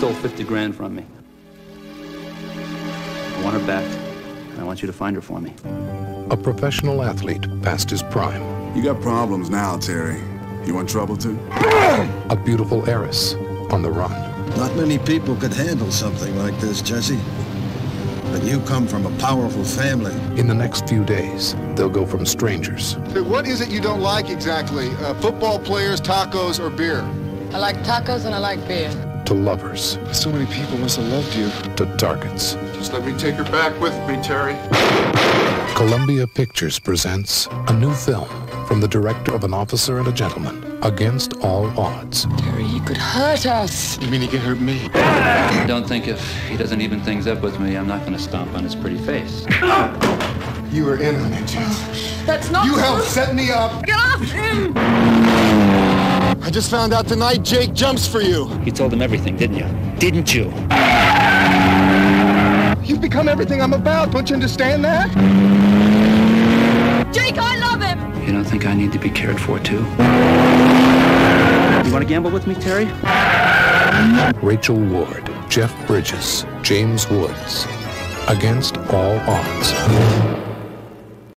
stole 50 grand from me. I want her back, and I want you to find her for me. A professional athlete past his prime. You got problems now, Terry. You want trouble too? A beautiful heiress on the run. Not many people could handle something like this, Jesse. But you come from a powerful family. In the next few days, they'll go from strangers What is it you don't like exactly? Uh, football players, tacos, or beer? I like tacos and I like beer. To lovers So many people must have loved you. to targets. Just let me take her back with me, Terry. Columbia Pictures presents a new film from the director of An Officer and a Gentleman, Against All Odds. Terry, he could hurt us. You mean he could hurt me? Don't think if he doesn't even things up with me, I'm not going to stomp on his pretty face. You were in on it, Jess. Oh, that's not You true. helped set me up. Get off him! I just found out tonight Jake jumps for you. You told him everything, didn't you? Didn't you? You've become everything I'm about. Don't you understand that? Jake, I love him! You don't think I need to be cared for, too? You want to gamble with me, Terry? Rachel Ward, Jeff Bridges, James Woods. Against All Odds.